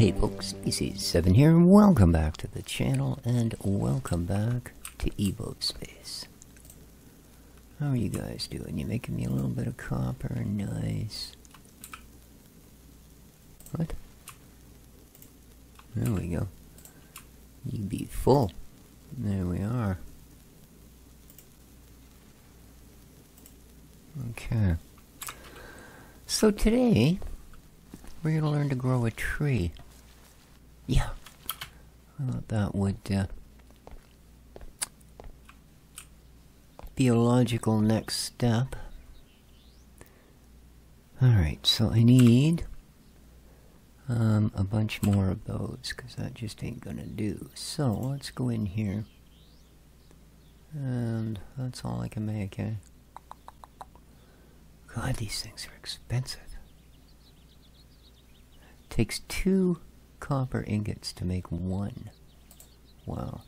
hey folks, Species7 here, and welcome back to the channel, and welcome back to Evospace. How are you guys doing? You making me a little bit of copper? Nice. What? There we go. You'd be full. There we are. Okay. So today, we're going to learn to grow a tree. Yeah. I thought that would uh, be a logical next step. Alright, so I need um, a bunch more of those, because that just ain't going to do. So, let's go in here. And that's all I can make, eh? God, these things are expensive. Takes two copper ingots to make one. Wow.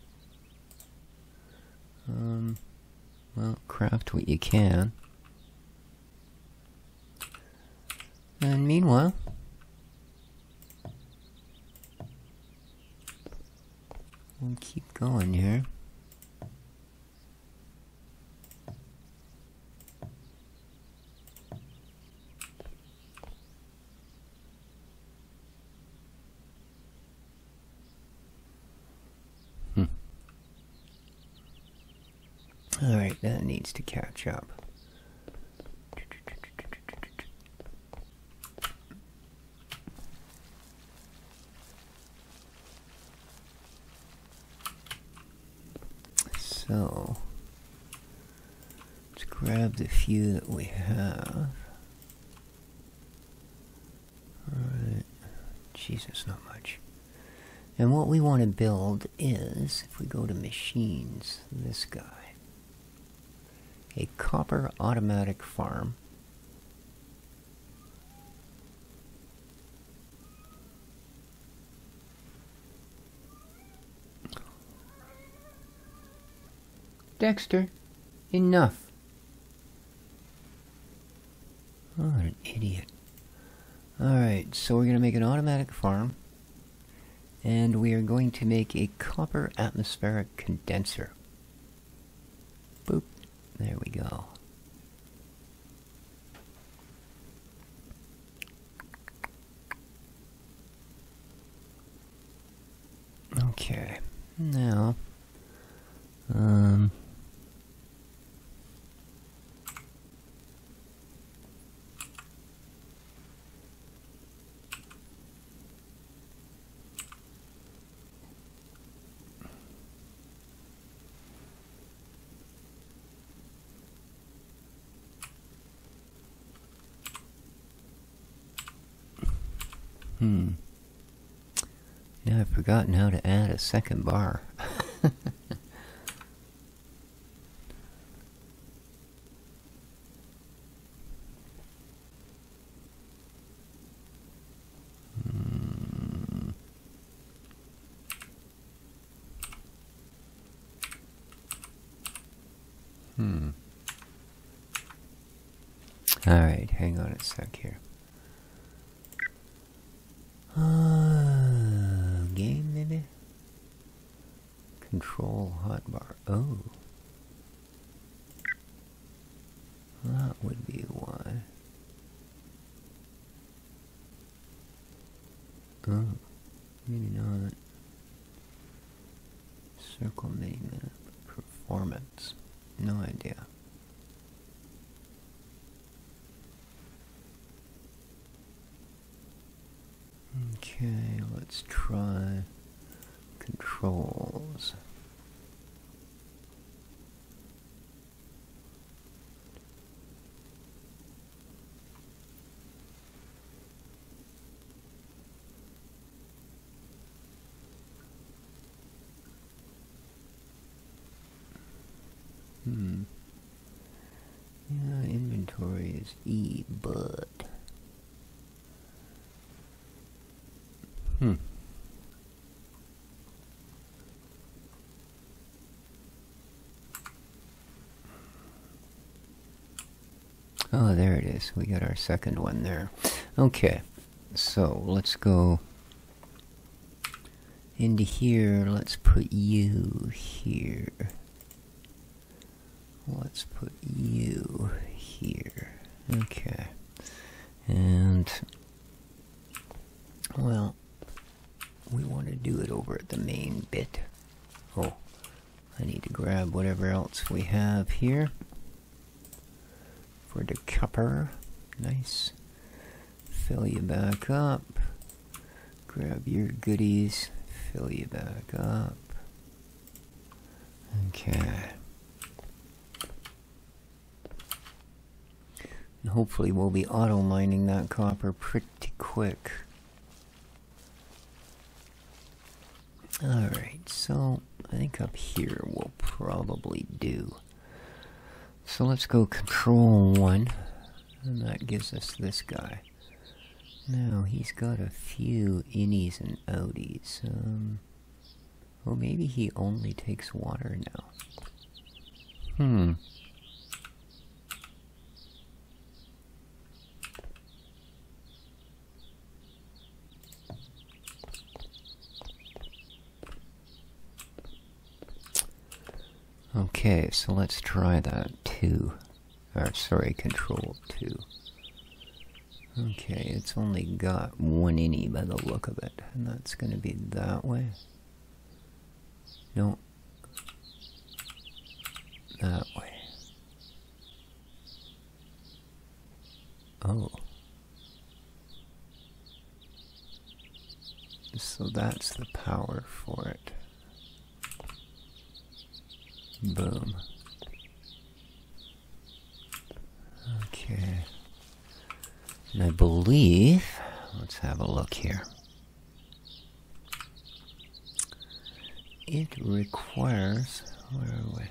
Um, well, craft what you can. And meanwhile, we'll keep going here. Alright, that needs to catch up. So, let's grab the few that we have. Alright, Jesus, not much. And what we want to build is, if we go to machines, this guy a copper automatic farm. Dexter, enough. Oh, an idiot. Alright, so we're going to make an automatic farm. And we are going to make a copper atmospheric condenser. There we go. Okay, now, um, Hmm. Now I've forgotten how to add a second bar. Hmm. Hmm. Alright, hang on a sec here. Uh, game maybe? Control hotbar. Oh. That would be why. Oh, maybe not. Circle mini map. Performance. No idea. Okay, let's try controls. Hmm. Yeah, inventory is E, but Hmm. Oh, there it is. We got our second one there. Okay, so let's go into here, let's put you here. Let's put you here. Okay. And, well, we want to do it over at the main bit. Oh, I need to grab whatever else we have here for the copper. Nice. Fill you back up. Grab your goodies. Fill you back up. Okay. And hopefully we'll be auto mining that copper pretty quick. Alright, so I think up here we'll probably do. So let's go control one, and that gives us this guy. Now he's got a few innies and outies. Um, well, maybe he only takes water now. Hmm. Okay, so let's try that too. Or, sorry, control two. Okay, it's only got one innie by the look of it, and that's going to be that way. No. That way. Oh. So that's the power for it. Boom. Okay. And I believe, let's have a look here. It requires, where are we?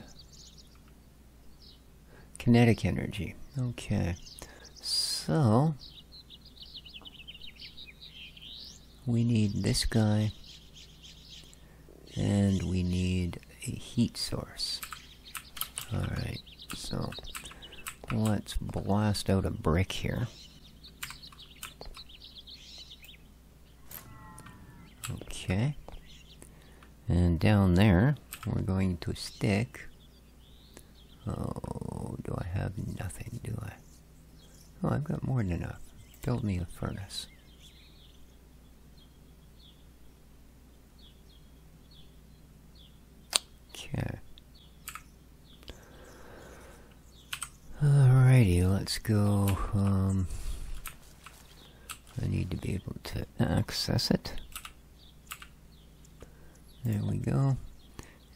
Kinetic energy. Okay. So, we need this guy, and we need a heat source. Alright, so let's blast out a brick here. Okay. And down there, we're going to stick. Oh, do I have nothing, do I? Oh, I've got more than enough. Build me a furnace. Okay. Alrighty, let's go. Um, I need to be able to access it. There we go.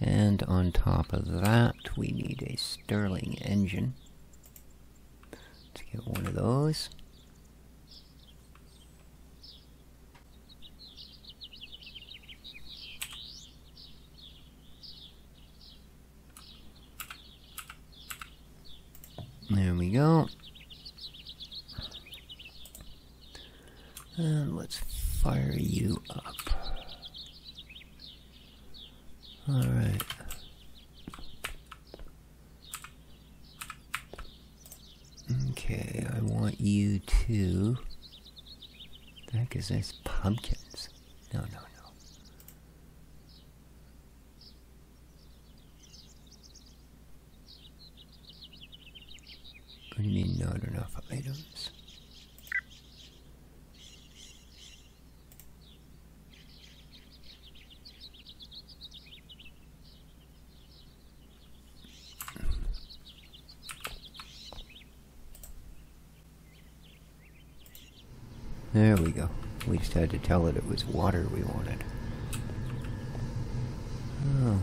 And on top of that, we need a Stirling engine. Let's get one of those. There we go. And let's fire you up. Alright. Okay, I want you to... Heck is this? Pumpkins? No, no, no. What do you mean not enough items? There we go. We just had to tell it it was water we wanted. Oh.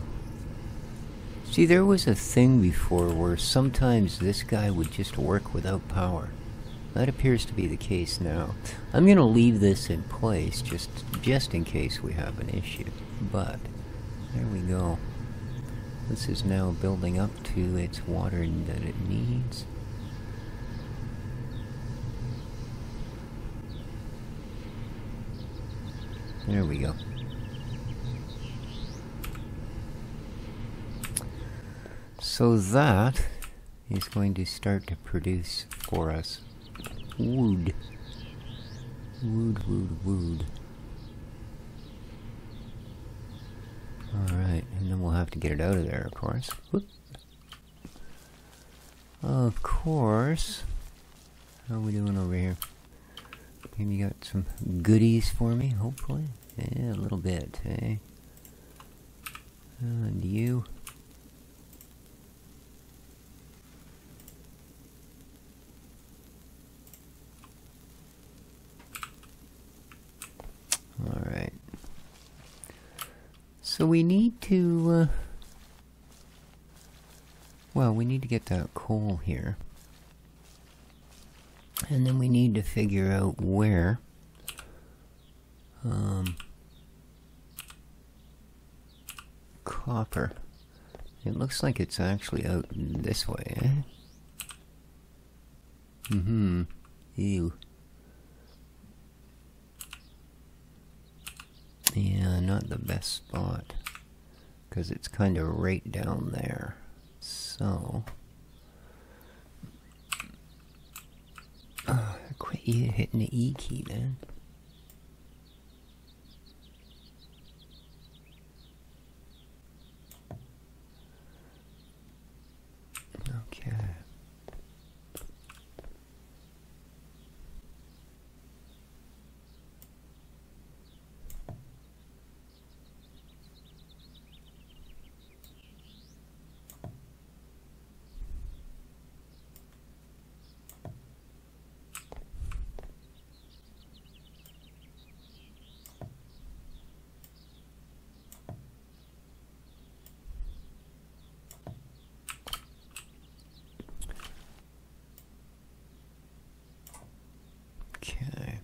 See, there was a thing before where sometimes this guy would just work without power. That appears to be the case now. I'm going to leave this in place just just in case we have an issue. But there we go. This is now building up to its water that it needs. There we go. So that is going to start to produce for us wood. Wood, wood, wood. Alright, and then we'll have to get it out of there, of course. Whoop. Of course. How are we doing over here? Maybe you got some goodies for me, hopefully? Yeah, a little bit, eh? And you? Alright. So we need to, uh, well, we need to get that coal here. And then we need to figure out where. Um, copper. It looks like it's actually out this way, eh? Mm-hmm. Ew. Yeah, not the best spot. Because it's kind of right down there. So... Uh, quit hitting the E key, man. Okay. Okay.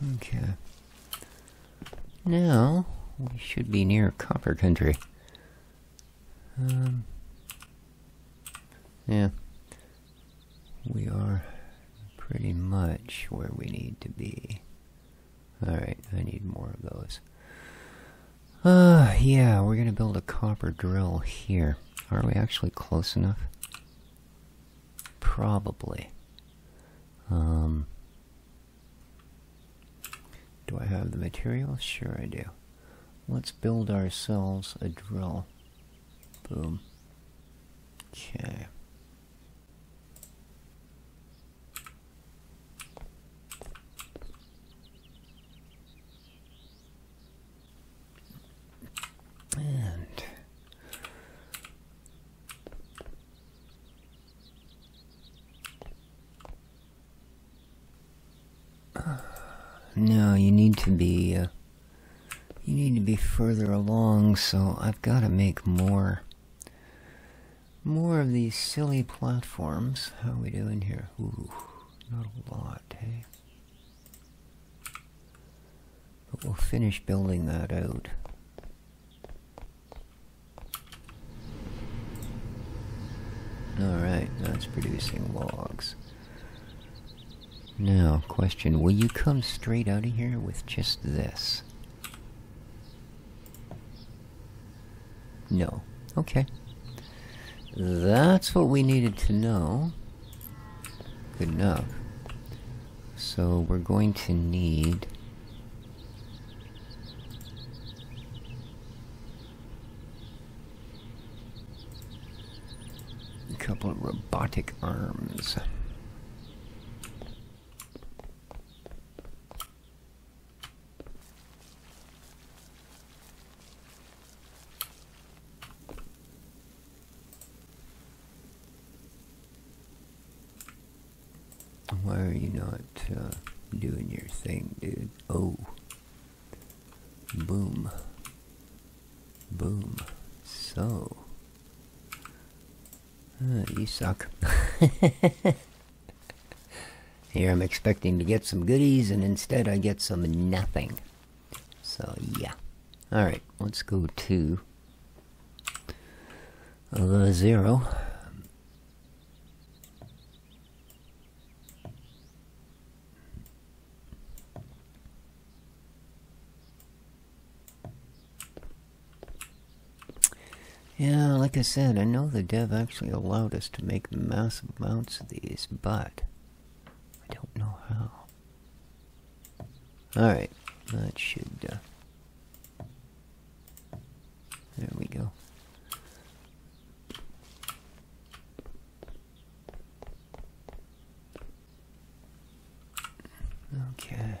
Okay. Now, we should be near copper country. Um, yeah. We are pretty much where we need to be. Alright, I need more of those. Uh, yeah, we're gonna build a copper drill here. Are we actually close enough? Probably. Um... Materials? Sure I do. Let's build ourselves a drill. Boom. Okay. And No, you need to be, uh, you need to be further along, so I've got to make more, more of these silly platforms. How are we doing here? Ooh, not a lot, hey? But we'll finish building that out. Alright, that's producing logs. Now, question, will you come straight out of here with just this? No. Okay. That's what we needed to know. Good enough. So we're going to need... A couple of robotic arms. Why are you not uh, doing your thing, dude? Oh. Boom. Boom. So. Uh, you suck. Here I'm expecting to get some goodies, and instead I get some nothing. So, yeah. Alright, let's go to the zero. Yeah, like I said, I know the dev actually allowed us to make massive amounts of these, but I don't know how. Alright, that should, uh, there we go. Okay.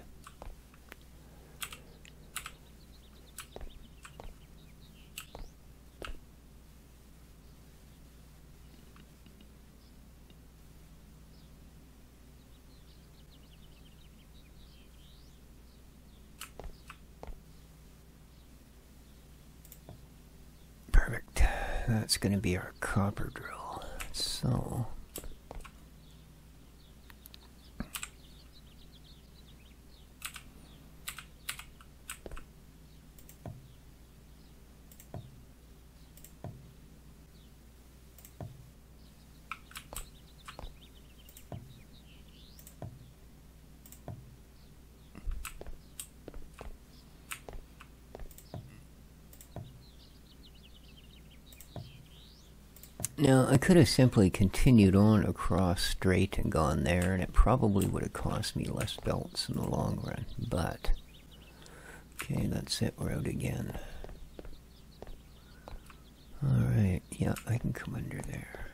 Perfect. That's going to be our copper drill. So. Now, I could have simply continued on across straight and gone there, and it probably would have cost me less belts in the long run, but... Okay, that's it, we're out again. Alright, yeah, I can come under there.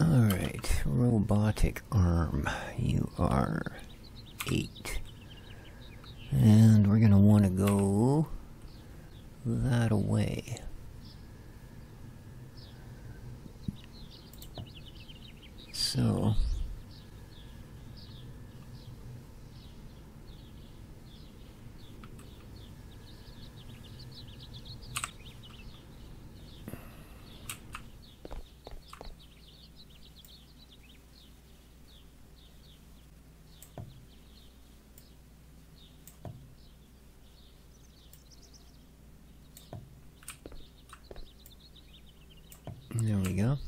Alright, robotic arm. You are eight. And we're going to want to go that away. So... There we go.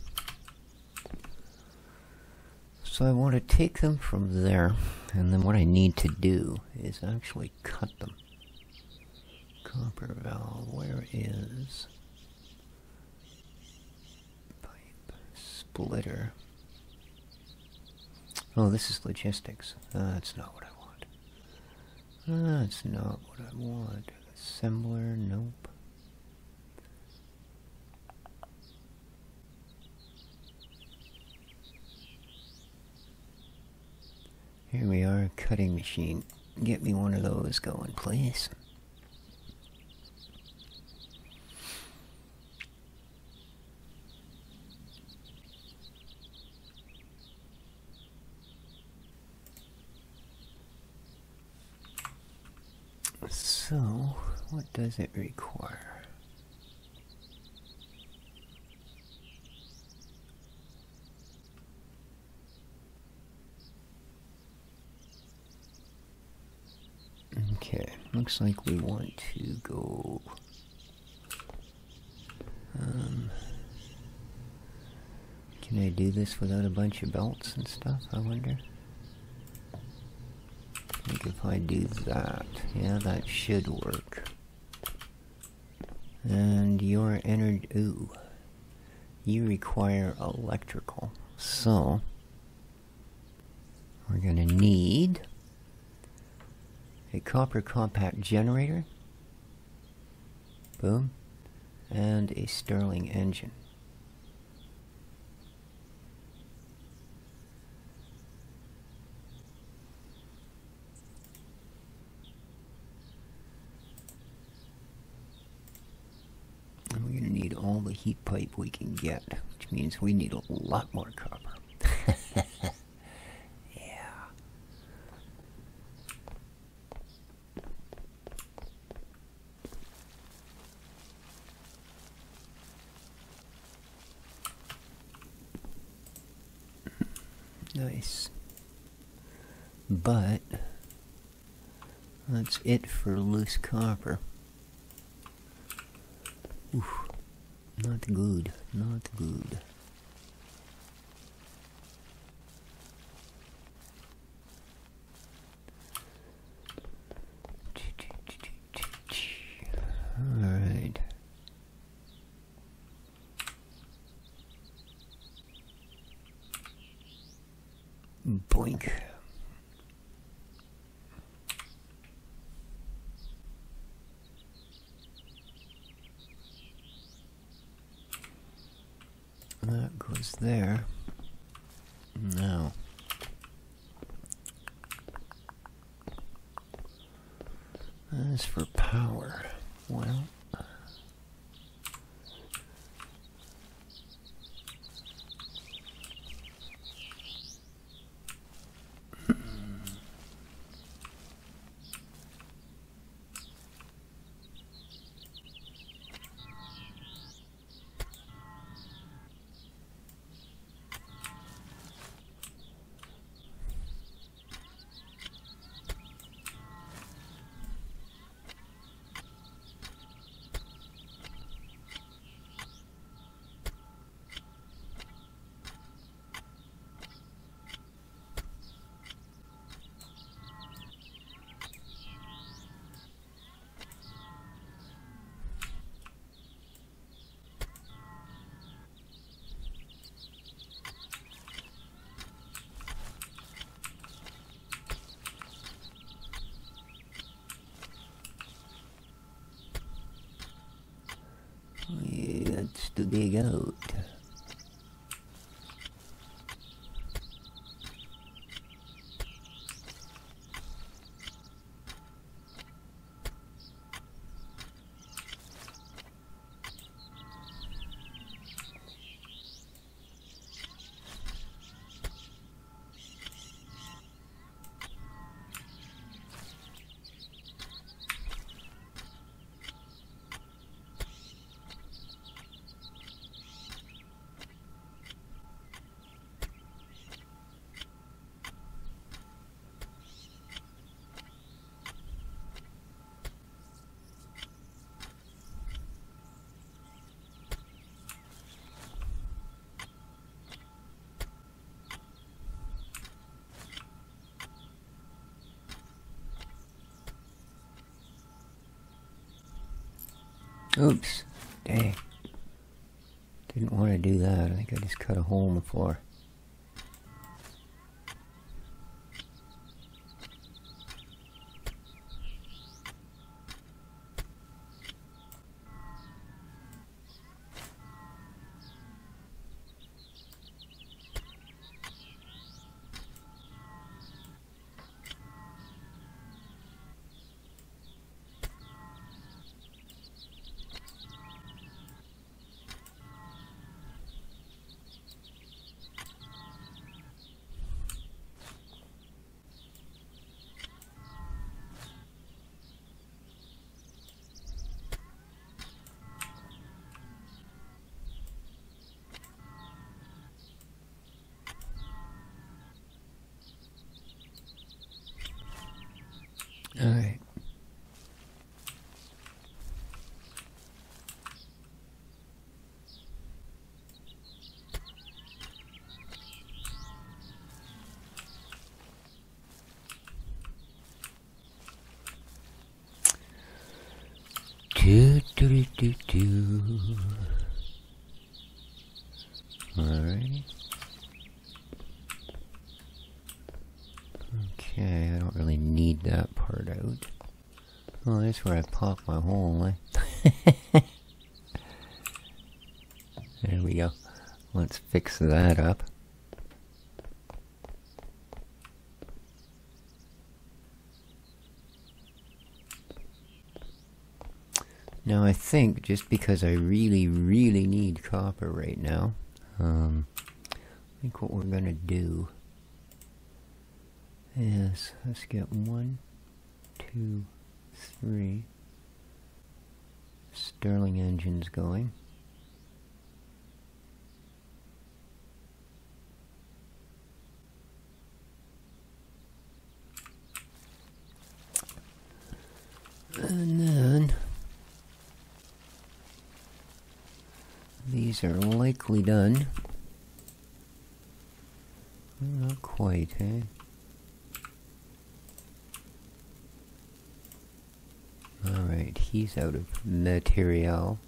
So I want to take them from there, and then what I need to do is actually cut them. Copper valve, where is pipe splitter? Oh, this is logistics. That's not what I want. That's not what I want. Assembler, nope. Here we are, cutting machine. Get me one of those going, please. So, what does it require? Okay, looks like we want to go. Um, can I do this without a bunch of belts and stuff? I wonder. Like if I do that, yeah, that should work. And your energy, ooh, you require electrical. So, we're gonna need a copper compact generator, boom, and a Stirling engine. And we're going to need all the heat pipe we can get, which means we need a lot more copper. yeah. Nice. But that's it copper. Oof. Not good. Not good. Alright. Boink. There. Now. As for power, well. Let's to dig out. Oops. Dang. Didn't want to do that. I think I just cut a hole in the floor. Alright. Do, do, do, do, do. Alright. Okay, I don't really need that part out. Oh, that's where I popped my hole, eh? there we go. Let's fix that up. Now I think just because I really, really need copper right now, um, I think what we're gonna do is let's get one, two, three Stirling engines going. And then these are likely done. Not quite, eh? Out of material.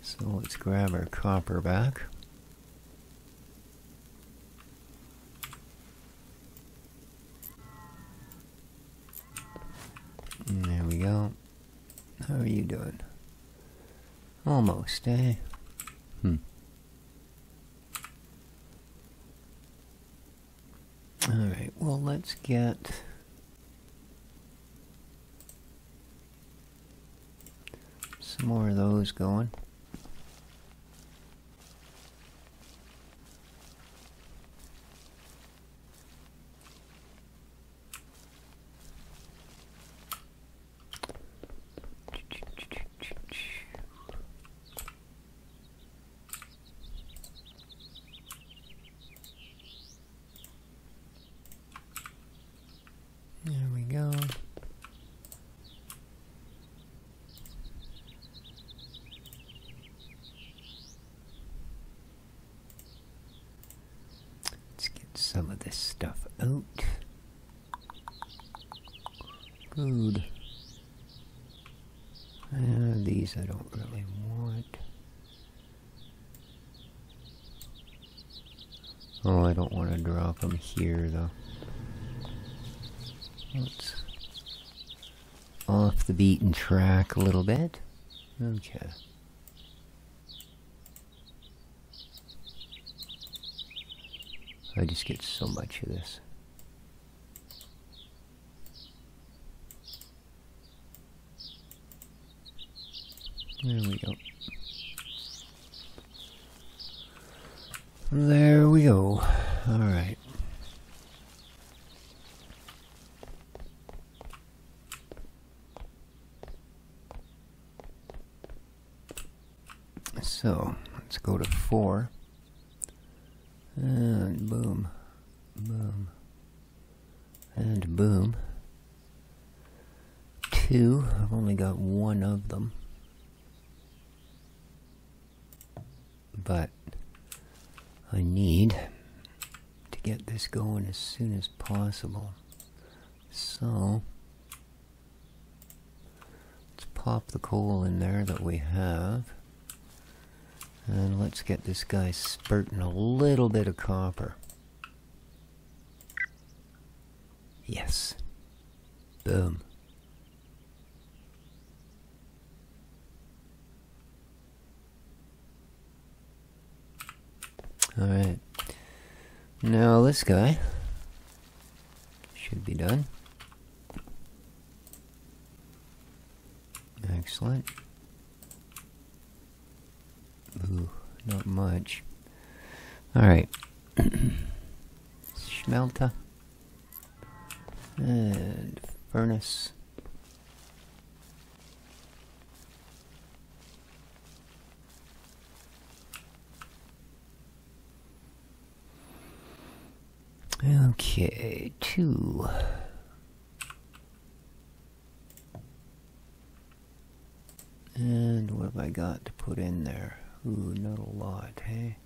So let's grab our copper back. And there we go. How are you doing? Almost, eh? Hmm. Alright, well let's get some more of those going. There we go. Let's get some of this stuff out. Good. Uh, these I don't really want. Oh, I don't want to drop them here though. Let's off the beaten track a little bit. Okay. I just get so much of this. There we go. There we go. Alright. So, let's go to four. And boom. Boom. And boom. Two. I've only got one of them. But I need to get this going as soon as possible. So let's pop the coal in there that we have. And let's get this guy spurting a little bit of copper. Yes. Boom. Alright. Now this guy should be done. Excellent. Ooh, not much. Alright. Schmelter. And furnace. Okay, two. And what have I got to put in there? Ooh, not a lot, hey?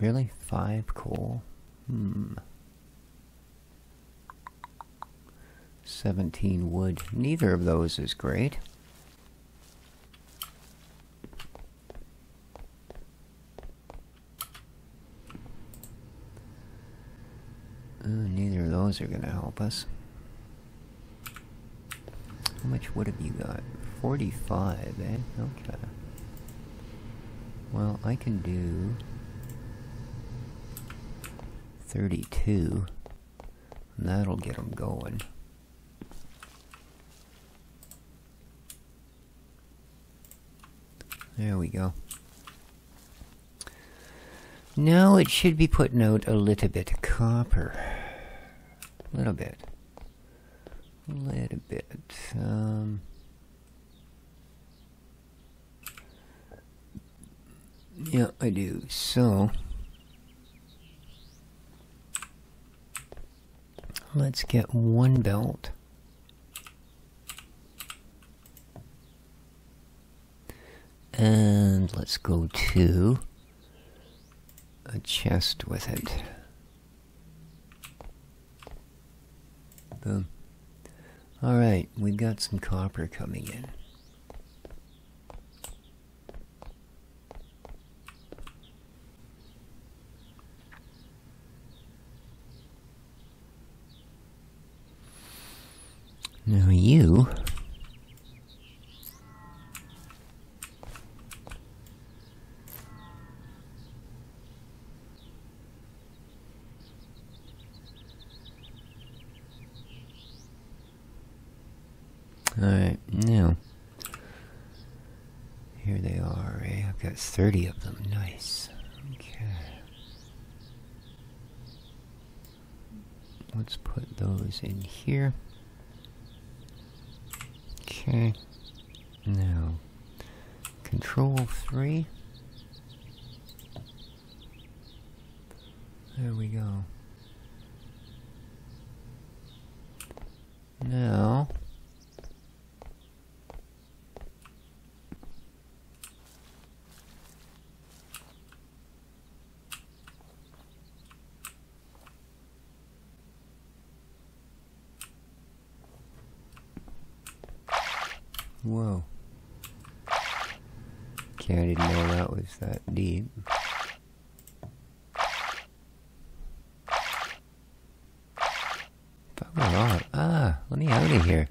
Really? Five coal? Hmm. 17 wood. Neither of those is great. Neither of those are going to help us. How much wood have you got? 45, eh? Okay. Well, I can do 32. And that'll get them going. There we go. Now it should be putting out a little bit of copper. A little bit. A little bit. Um, Yeah, I do. So, let's get one belt. And let's go to a chest with it. Boom. Alright, we've got some copper coming in. Now you Alright, now. Here they are, eh? I've got 30 of them. Nice. Okay. Let's put those in here. Okay. Now, control 3. There we go. Now, Whoa. Okay, I didn't know that deep. Bugger off. Ah, let me out of here.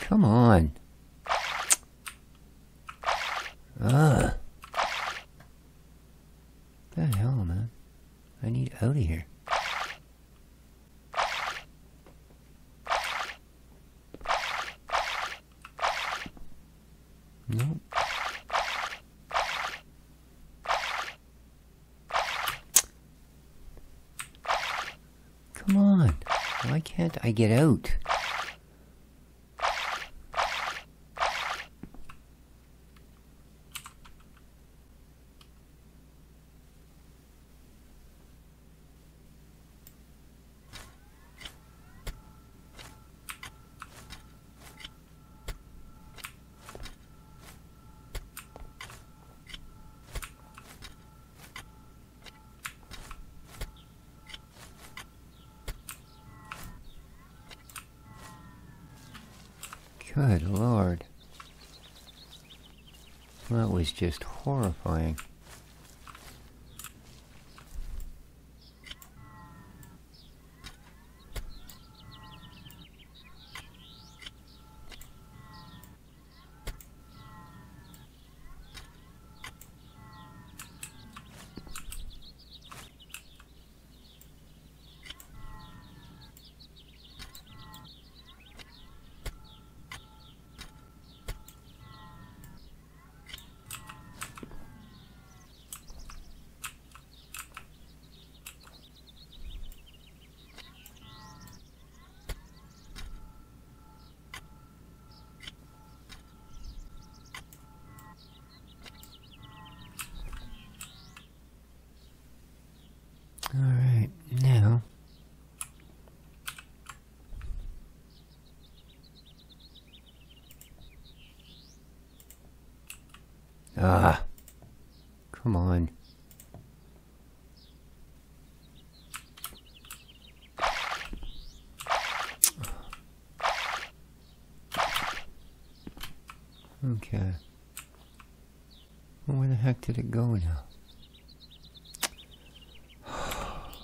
Come on. Ugh. The hell, man? I need out of here. Nope. Come on. Why can't I get out? Good lord. That was just horrifying. Alright, now. Ah. Come on. Okay. Well, where the heck did it go now?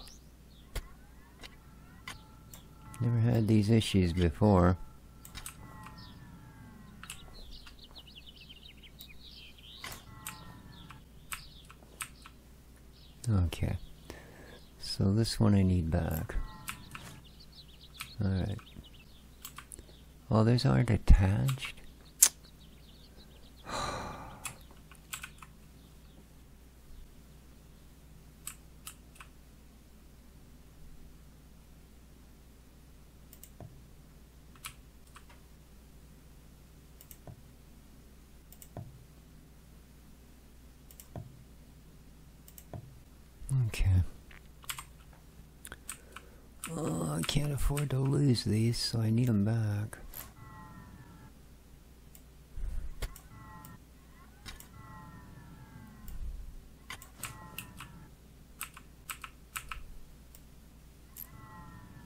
Never had these issues before. Okay. So this one I need back. Alright. Well, those aren't attached? Okay. I can't afford to these, so I need them back.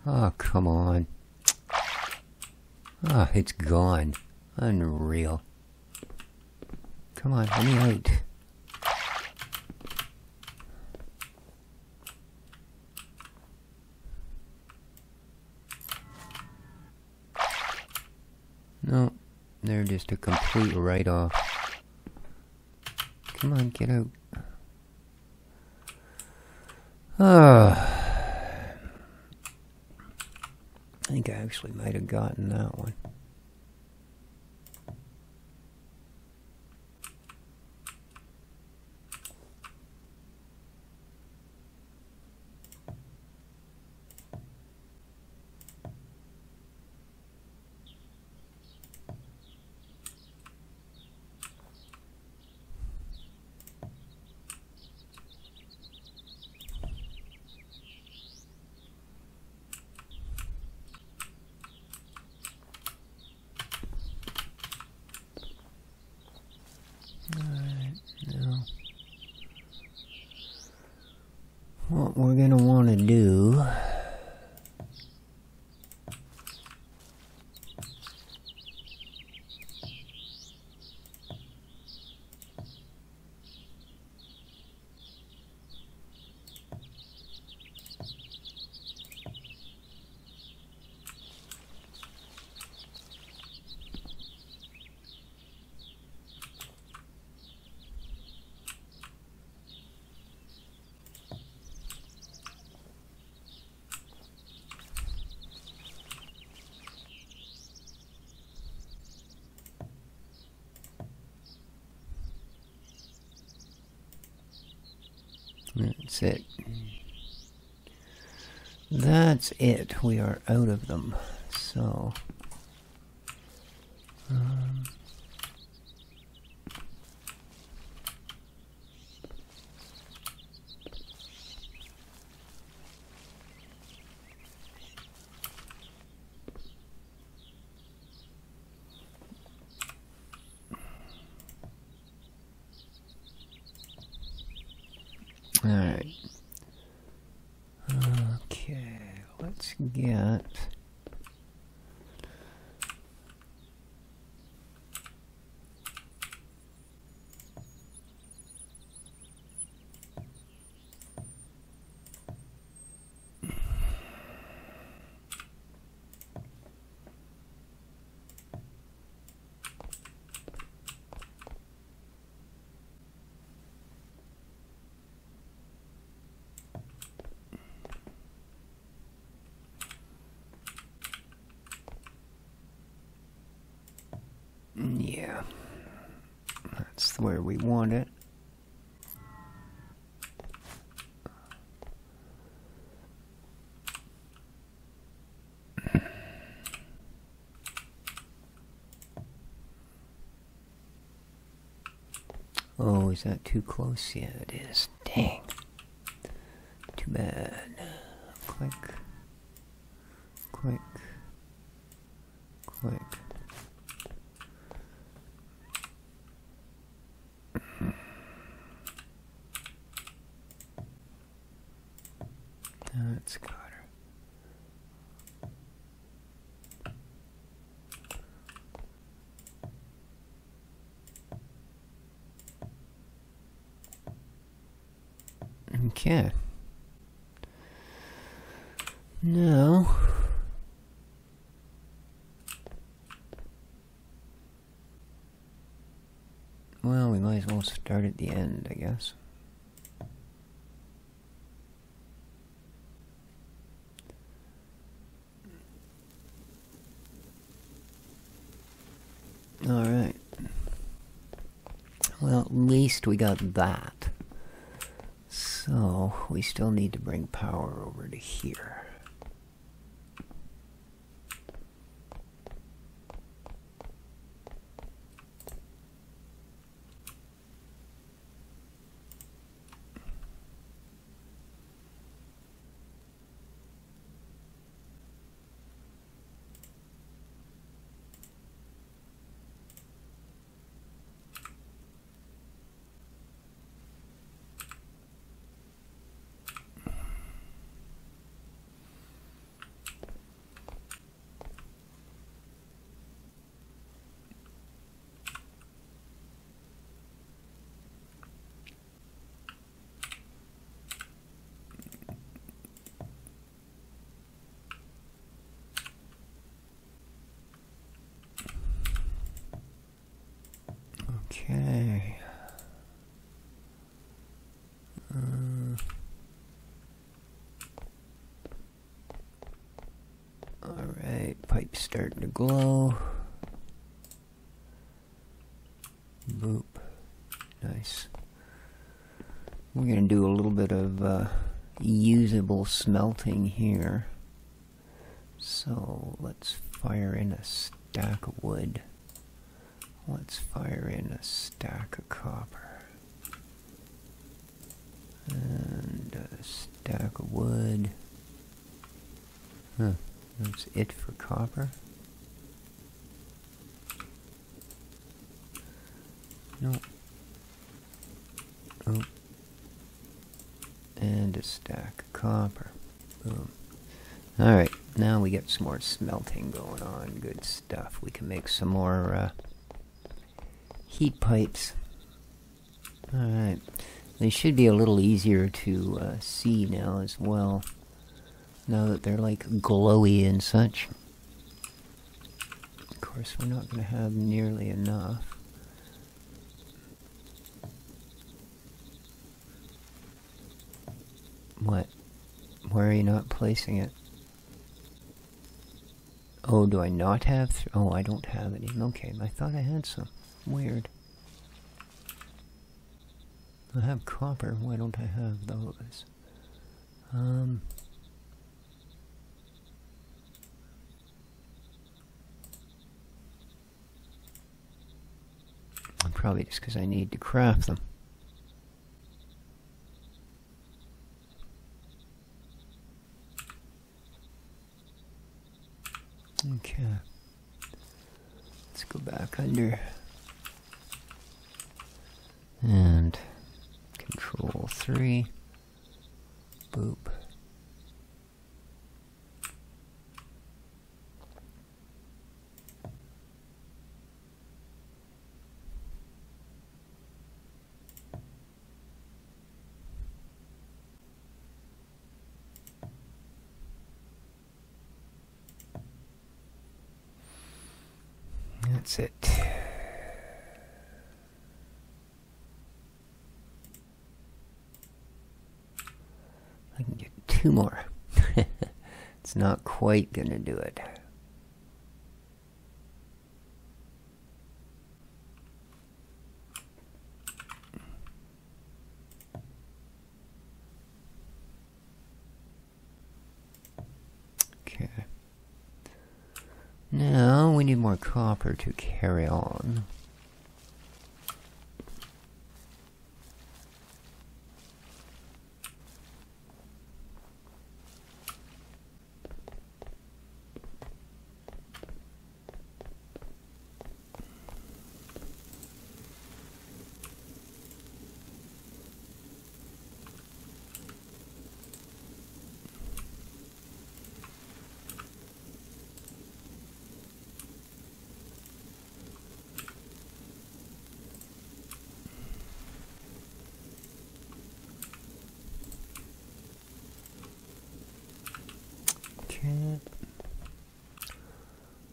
Oh, come on. Ah, oh, it's gone. Unreal. Come on, let me out. No, they're just a complete write-off. Come on, get out. Ah. I think I actually might have gotten that one. what we're going to want to do That's it. That's it. We are out of them. So. Um, Alright. Okay, let's get... Yeah, that's where we want it. Oh, is that too close? Yeah, it is. Dang. Too bad. Okay. Now, well, we might as well start at the end, I guess. Alright. Well, at least we got that. So, we still need to bring power over to here. Starting to glow. Boop. Nice. We're going to do a little bit of uh, usable smelting here. So let's fire in a stack of wood. Let's fire in a stack of copper. And a stack of wood. Huh, that's it for copper. No. Oh. And a stack of copper. Boom. Alright, now we get some more smelting going on. Good stuff. We can make some more uh, heat pipes. Alright. They should be a little easier to uh, see now as well. Now that they're like glowy and such. Of course, we're not going to have nearly enough. What? Where are you not placing it? Oh, do I not have? oh, I don't have any. Okay, I thought I had some. Weird. I have copper. Why don't I have those? Um. Probably just because I need to craft them. Okay. Let's go back under. And control 3. Boop. That's it. I can get two more. it's not quite gonna do it. Now we need more copper to carry on.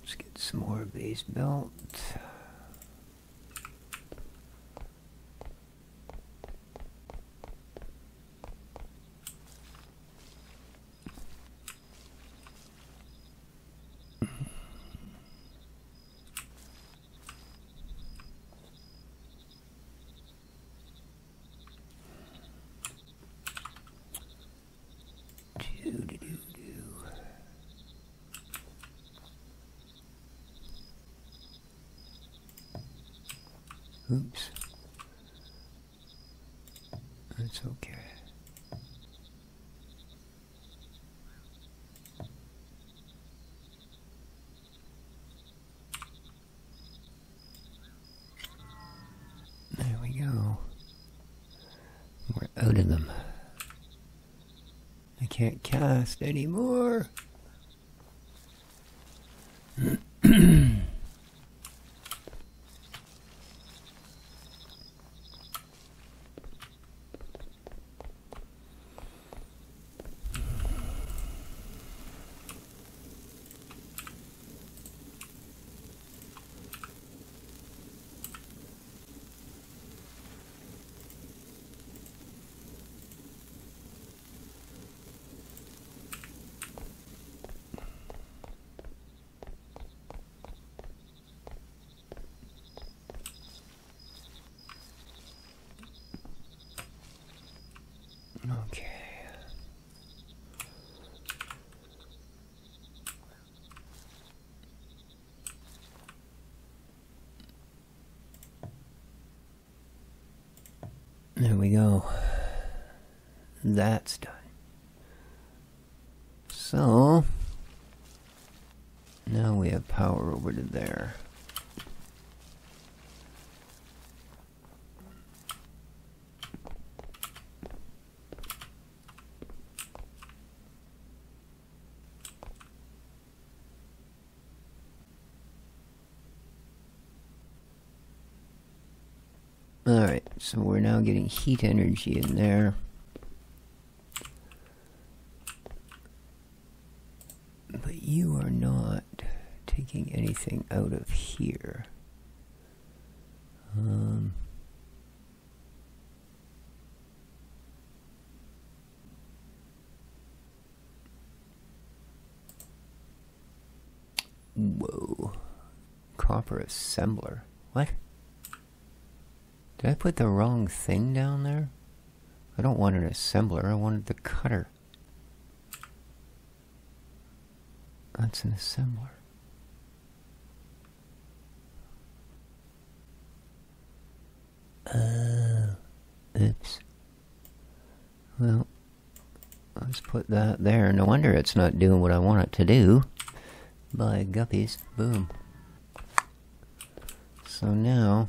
Let's get some more base belt. Oops. That's okay. There we go. We're out of them. I can't cast anymore. Okay. There we go. That's done. So, now we have power over to there. Alright, so we're now getting heat energy in there. But you are not taking anything out of here. Um, whoa. Copper assembler. What? Did I put the wrong thing down there? I don't want an assembler, I wanted the cutter. That's an assembler. Uh, oops. Well, let's put that there. No wonder it's not doing what I want it to do. By guppies. Boom. So now,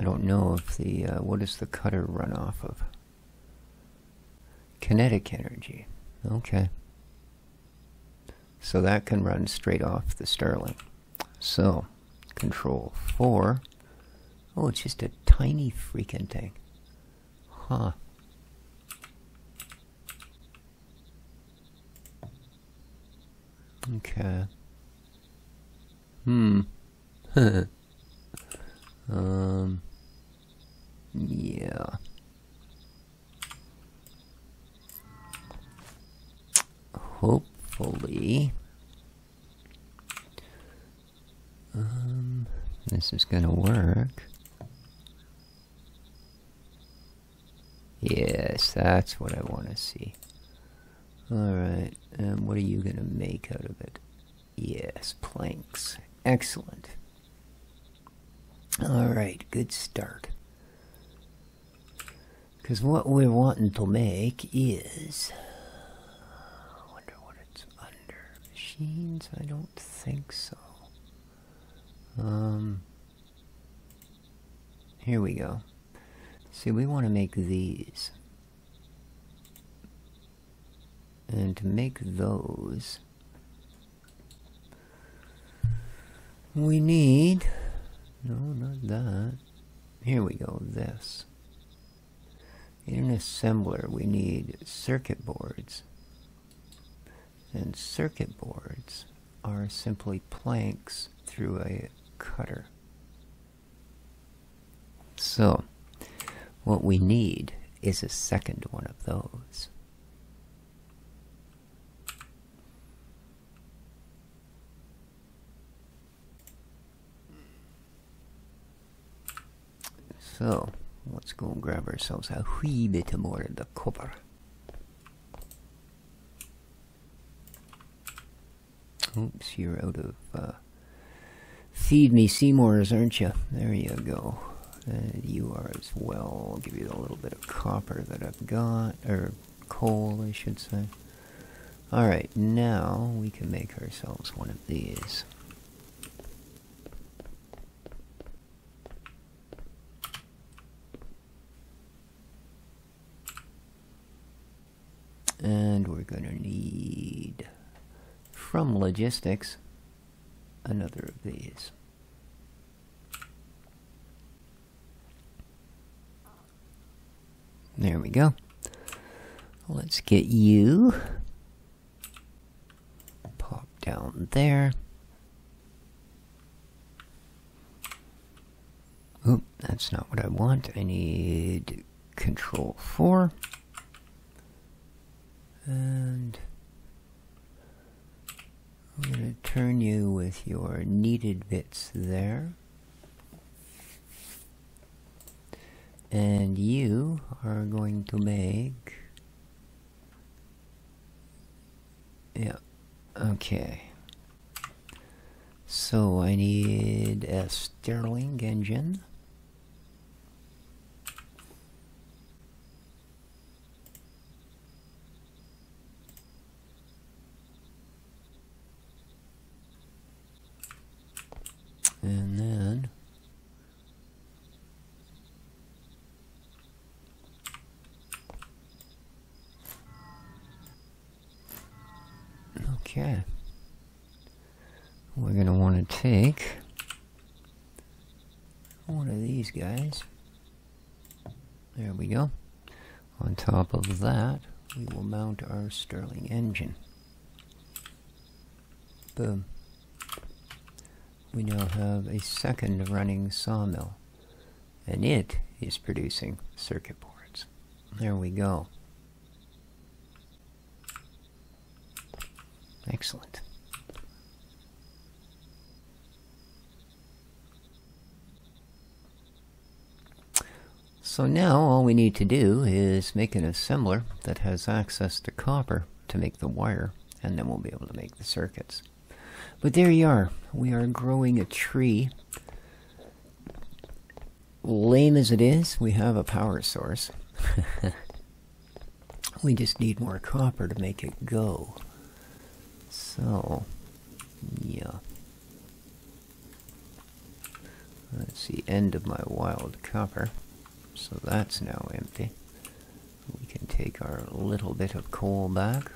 I don't know if the, uh, what does the cutter run off of? Kinetic energy. Okay. So that can run straight off the Stirling. So, control 4. Oh, it's just a tiny freaking thing. Huh. Okay. Hmm. um. Yeah. Hopefully. Um, this is gonna work. Yes, that's what I want to see. Alright, and what are you gonna make out of it? Yes, planks. Excellent. Alright, good start. Because what we're wanting to make is. I wonder what it's under. Machines? I don't think so. Um. Here we go. See, we want to make these. And to make those, we need. No, not that. Here we go, this. In an assembler, we need circuit boards. And circuit boards are simply planks through a cutter. So, what we need is a second one of those. So, let's go and grab ourselves a wee bit more of the copper. Oops, you're out of uh, feed me Seymours, aren't you? There you go. And you are as well. I'll give you a little bit of copper that I've got, or coal, I should say. Alright, now we can make ourselves one of these. And we're going to need, from logistics, another of these. There we go. Let's get you. Pop down there. Oop, that's not what I want. I need control 4. And I'm going to turn you with your needed bits there. And you are going to make... Yeah, okay. So I need a Stirling engine. And then Okay. We're going to want to take one of these guys. There we go. On top of that, we will Stirling engine. Boom. We now have a second running sawmill, and it is producing circuit boards. There we go. Excellent. So now all we need to do is make an assembler that has access to copper to make the wire, and then we'll be able to make the circuits. But there you are. We are growing a tree. Lame as it is, we have a power source. we just need more copper to make it go. So, yeah. That's the end of my wild copper. So that's now empty. We can take our little bit of coal back.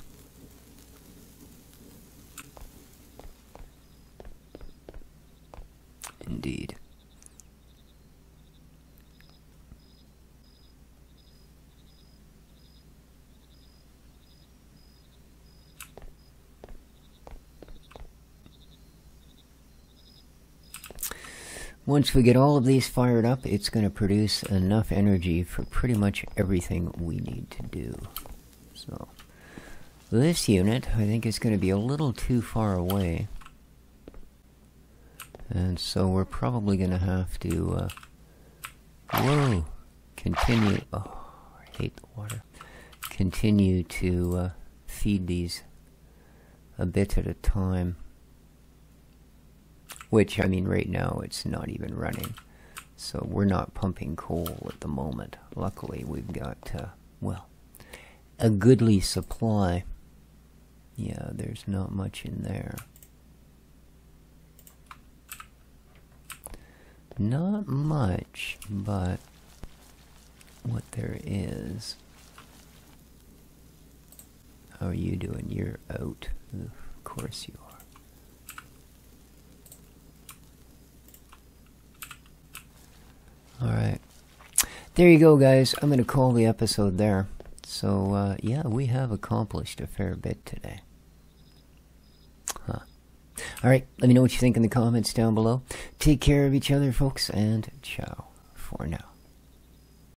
Once we get all of these fired up, it's going to produce enough energy for pretty much everything we need to do. So, this unit, I think, is going to be a little too far away. And so we're probably going to have to, uh, whoa, continue, oh, I hate the water, continue to uh, feed these a bit at a time. Which, I mean, right now it's not even running. So we're not pumping coal at the moment. Luckily, we've got, uh, well, a goodly supply. Yeah, there's not much in there. Not much, but what there is. How are you doing? You're out. Of course you are. Alright. There you go, guys. I'm going to call the episode there. So, uh, yeah, we have accomplished a fair bit today. Huh. Alright, let me know what you think in the comments down below. Take care of each other, folks, and ciao for now.